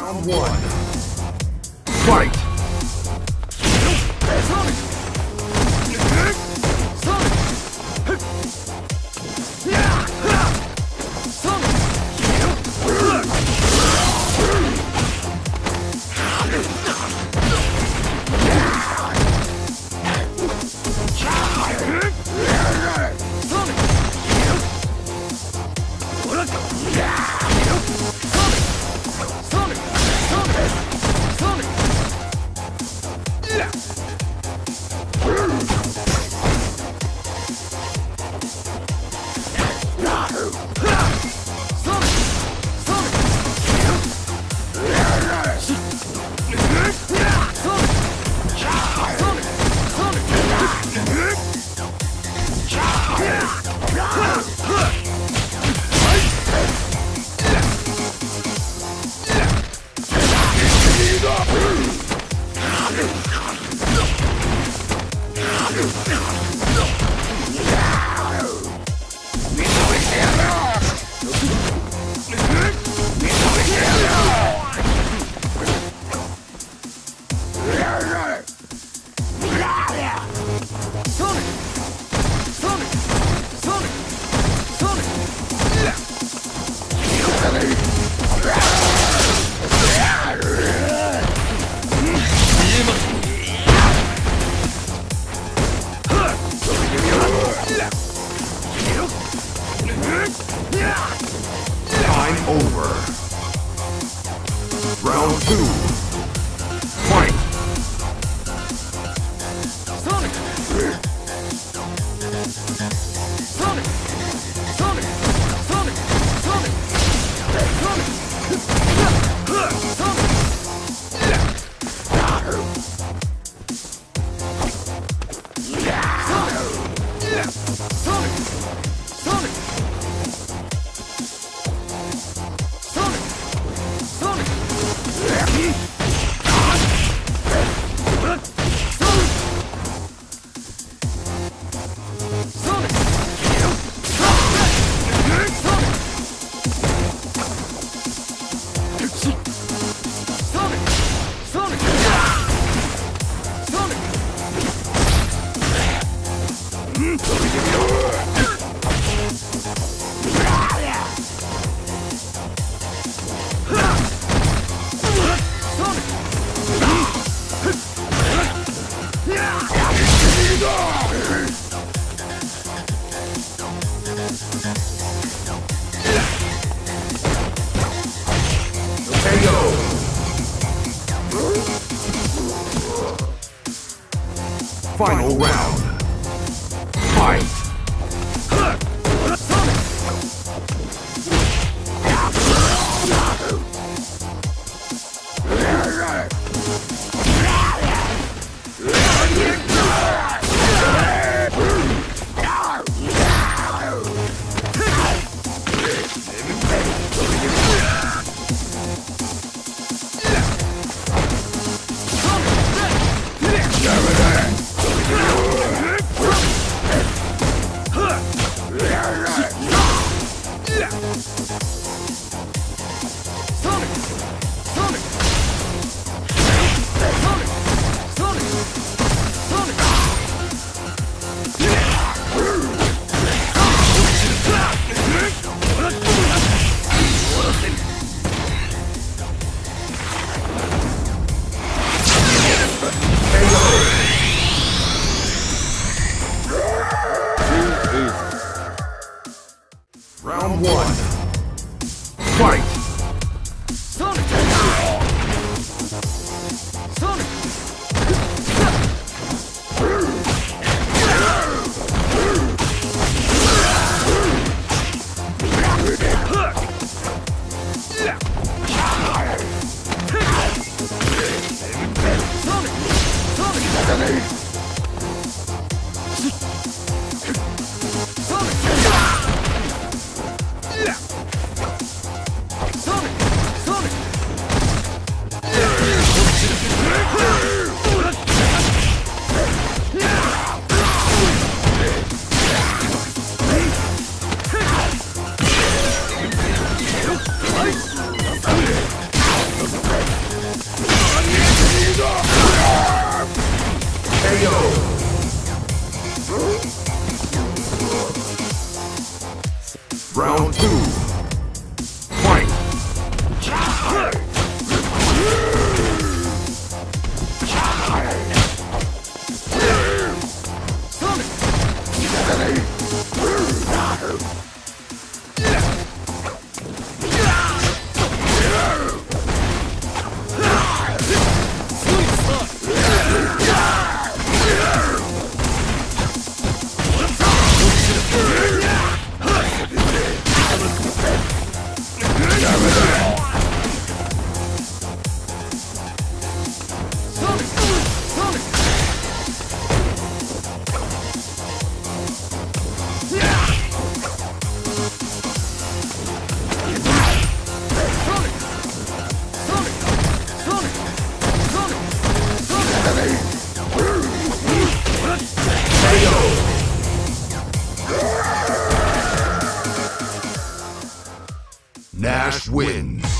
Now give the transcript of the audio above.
Round one. Fight! Final round. Fight! one. Fight! Round two. Nash wins.